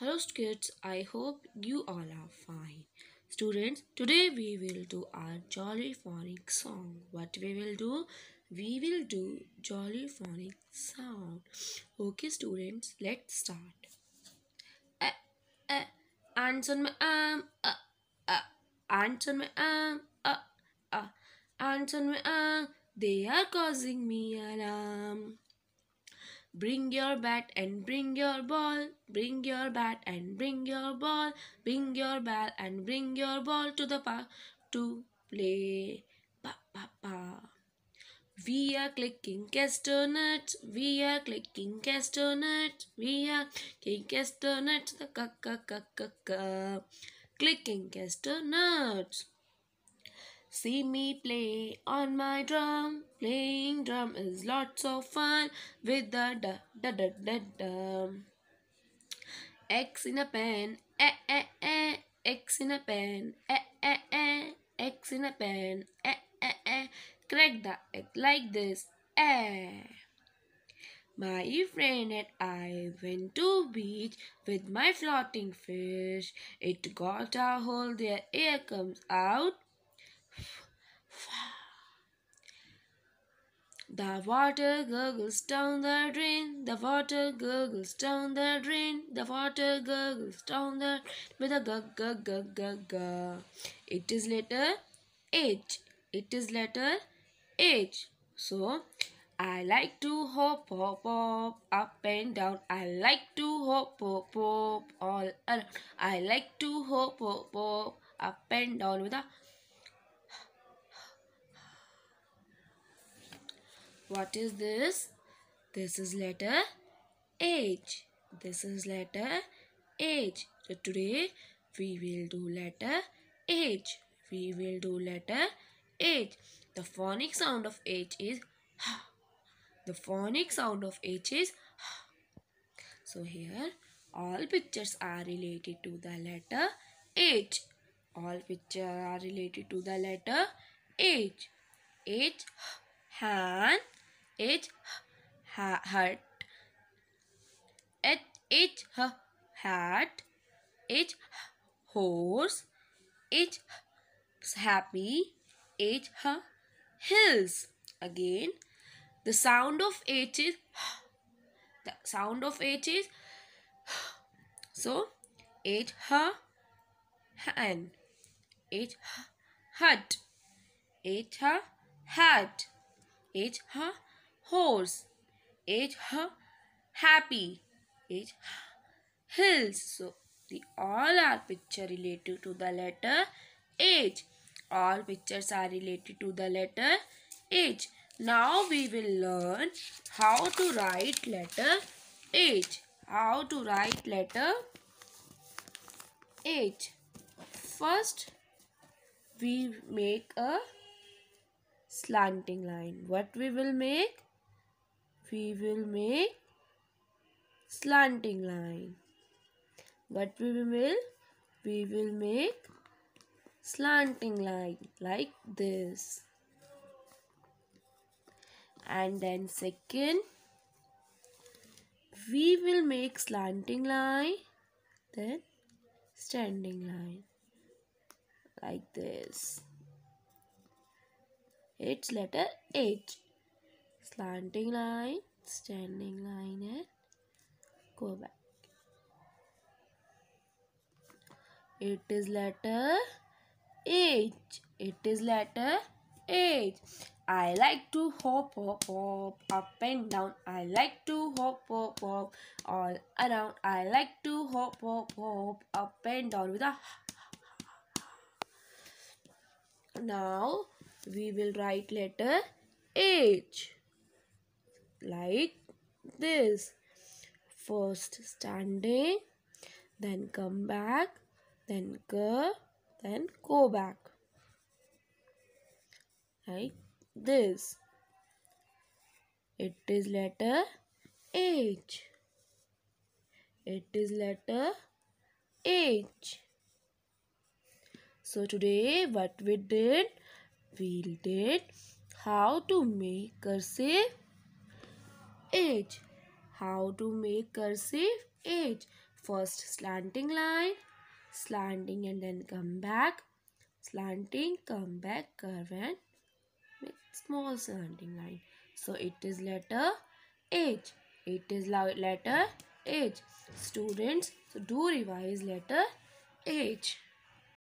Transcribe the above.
Hello kids, I hope you all are fine. Students, today we will do our jolly phonic song. What we will do? We will do jolly phonic sound. Okay students, let's start. Uh, ants on my arm, uh, uh, ants on my arm, uh, uh, ants on my arm, they are causing me alarm. Bring your bat and bring your ball. Bring your bat and bring your ball. Bring your bat and bring your ball to the park to play. Pa pa pa. We are clicking castanets. We are clicking castanets. We are clicking castanets. Ka ka ka ka ka. Clicking castanets. See me play on my drum. Playing drum is lots of fun with the da da da da da. X in a pen, eh eh eh. X in a pen, eh eh eh. X in a pen, eh eh eh. Crack the egg like this, eh. My friend and I went to beach with my floating fish. It got a hole there, air comes out. The water gurgles down the drain, the water gurgles down the drain, the water gurgles down the with a gug gug gug gug gug. It is letter H. It is letter H. So I like to hop hop hop up and down. I like to hop hop hop all around. I like to hop hop hop up and down with a What is this? This is letter H. This is letter H. So today we will do letter H. We will do letter H. The phonic sound of H is H. The phonic sound of H is H. So here all pictures are related to the letter H. All pictures are related to the letter H. H hand H ha, hut H, H hat H horse. H happy. H hills. Again the sound of H is the sound of H is so H h, hand. H hut H hat H h, horse. H h, happy. H hills. So the all are picture related to the letter H. All pictures are related to the letter H. Now we will learn how to write letter H. How to write letter H. First, we make a slanting line. What we will make? We will make slanting line. What we will? We will make slanting line like this. And then second, we will make slanting line, then standing line like this its letter H. Slanting line, standing line and go back. It is letter H. It is letter H. I like to hop, hop, hop, up and down. I like to hop, hop, hop, all around. I like to hop, hop, hop, up and down with a now we will write letter H like this. First standing, then come back, then curve, then go back. Like this. It is letter H. It is letter H. So today what we did we did how to make cursive H. How to make cursive H. first slanting line, slanting and then come back, slanting, come back, curve and make small slanting line. So it is letter H. It is letter H. Students, so do revise letter H.